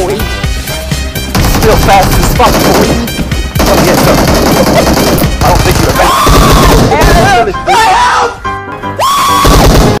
boy. Still fast as fuck, boy.